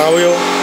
加油！